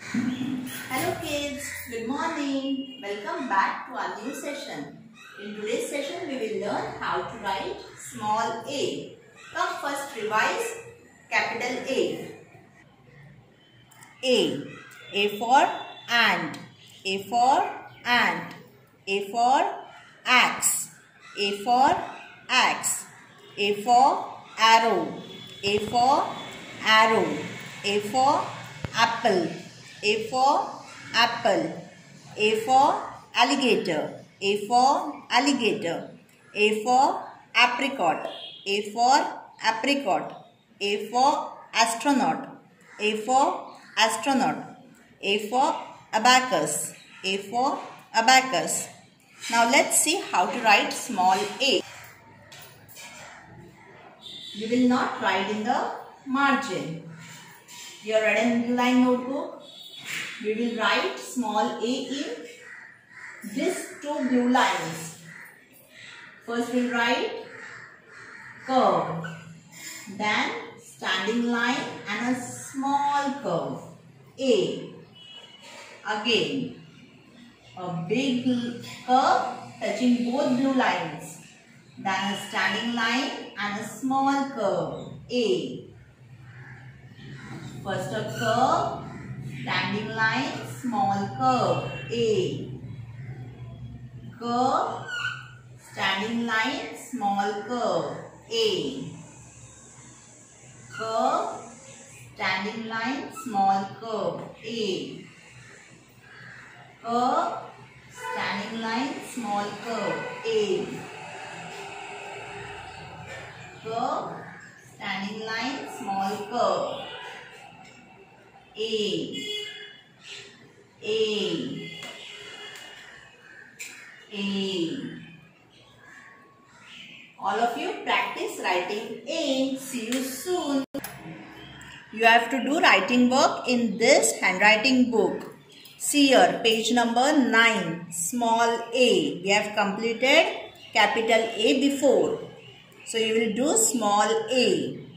Hello kids, good morning. Welcome back to our new session. In today's session we will learn how to write small a. Come first revise capital A. A. A for and. A for ant. A for axe. A for axe. A for arrow. A for arrow. A for apple. A for apple. A for alligator. A for alligator. A for apricot. A for apricot. A for astronaut. A for astronaut. A for abacus. A for abacus. Now let's see how to write small a. You will not write in the margin. Your red and blue line notebook we will write small a in these two blue lines. First we'll write curve, then standing line and a small curve. A. Again, a big curve touching both blue lines. Then a standing line and a small curve. A. First a curve standing line, small curve, A. Curve, standing line, small curve, A. Curve, standing line, small curve, A. Curve, standing line, small curve, A. Curve, standing line, small curve, A. A. A. All of you practice writing A. See you soon. You have to do writing work in this handwriting book. See here, page number 9, small a. We have completed capital A before. So you will do small a.